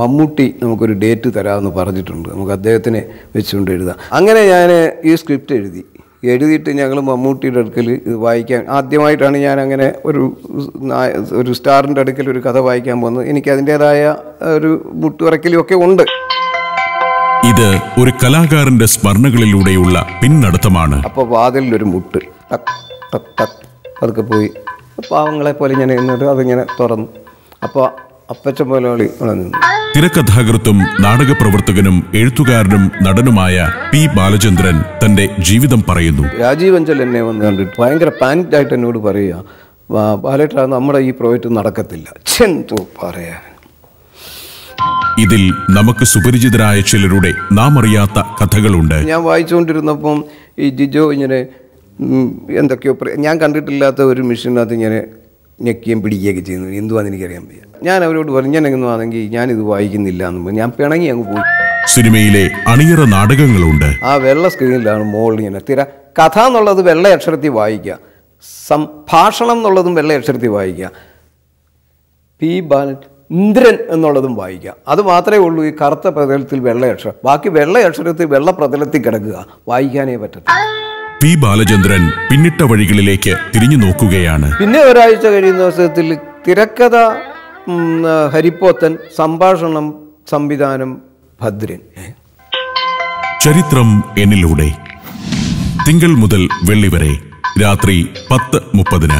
മമ്മൂട്ടി നമുക്കൊരു ഡേറ്റ് തരാമെന്ന് പറഞ്ഞിട്ടുണ്ട്. നമുക്ക് അദ്ദേഹത്തിനെ വെച്ചുകൊണ്ട് എഴുതാം. അങ്ങനെ ഞാൻ ഈ സ്ക്രിപ്റ്റ് എഴുതി. എഴുതിയിട്ട് ഞങ്ങൾ മമ്മൂട്ടിയുടെ അടുക്കൽ ഇത് വായിക്കാൻ ആദ്യമായിട്ടാണ് ഞാൻ അങ്ങനെ ഒരു ഒരു സ്റ്റാറിന്റെ അടുക്കൽ ഒരു കഥ വായിക്കാൻ പോകുന്നത്. എനിക്ക് അതിന്റെതായ ഒരു മുട്ടുറക്കലും ഒക്കെ ഉണ്ട്. ഇത് ഒരു കലാകാരന്റെ സ്മരണകളിലൂടെയുള്ള പിന്നടത്തമാണ്. അപ്പോൾ വാതിലിൽ ഒരു മുട്ട് അതൊക്കെ പോയി. പാവങ്ങളെ പോലെ ഞാൻ എഴുന്നത് അതിങ്ങനെ തുറന്നു. അപ്പോൾ അപ്പച്ചൻ മുതലാളി തിരക്കഥാകൃത്തും നാടകപ്രവർത്തകനും എഴുത്തുകാരനും നടനുമായ പി ബാലചന്ദ്രൻ തന്റെ ജീവിതം പറയുന്നു. രാജീവ് അഞ്ചൽ എന്നെ വന്ന് കണ്ടിട്ട് ഭയങ്കര പാനിക്കായിട്ട് എന്നോട് പറയുക ബാലേട്ടാ നമ്മുടെ ഈ പ്രോജക്റ്റ് നടക്കത്തില്ല. ചെന്തോ പറയാൻ ഇതിൽ നമുക്ക് സുപരിചിതരായ ചിലരുടെ നാം അറിയാത്ത കഥകളുണ്ട്. ഞാൻ വായിച്ചുകൊണ്ടിരുന്നപ്പം ഈ ജിജോ ഇങ്ങനെ എന്തൊക്കെയോ ഞാൻ കണ്ടിട്ടില്ലാത്ത ഒരു മിഷനകത്ത് ഇങ്ങനെ ഞെക്കുകയും പിടിക്കുകയൊക്കെ ചെയ്യുന്നു. എന്തുവാന്ന് എനിക്കറിയാൻ വയ്യ. ഞാൻ അവരോട് പറഞ്ഞു ഞാൻ എങ്ങനെ ആണെങ്കിൽ ഞാനിത് വായിക്കുന്നില്ല എന്ന് പറഞ്ഞു. ഞാൻ പിണങ്ങി അങ്ങ് പോയി. സിനിമയിലെ അണിയറ നാടകങ്ങളുണ്ട്. ആ വെള്ള സ്ക്രീനിലാണ് മോളിൽ ഇങ്ങനെ തിര. കഥ എന്നുള്ളത് വെള്ള അക്ഷരത്തിൽ വായിക്കുക. സംഭാഷണം എന്നുള്ളതും വെള്ള അക്ഷരത്തിൽ വായിക്കുക. പി. ബാലൻ ഇന്ദ്രൻ എന്നുള്ളതും വായിക്കുക. അത് മാത്രമേ ഉള്ളൂ ഈ കറുത്ത പ്രതലത്തിൽ വെള്ള അക്ഷരം. ബാക്കി വെള്ള അക്ഷരത്തിൽ വെള്ള പ്രതലത്തിൽ കിടക്കുക. വായിക്കാനേ പറ്റത്തില്ല. പി ബാലചന്ദ്രൻ പിന്നിട്ട വഴികളിലേക്ക് തിരിഞ്ഞു നോക്കുകയാണ്. പിന്നെ ഒരാഴ്ച കഴിയുന്ന ദിവസത്തിൽ തിരക്കഥ ഹരിപ്പോത്തൻ സംഭാഷണം സംവിധാനം ഭദ്രൻ. ചരിത്രം എന്നിലൂടെ. തിങ്കൾ മുതൽ വെള്ളി വരെ രാത്രി പത്ത് മുപ്പതിന്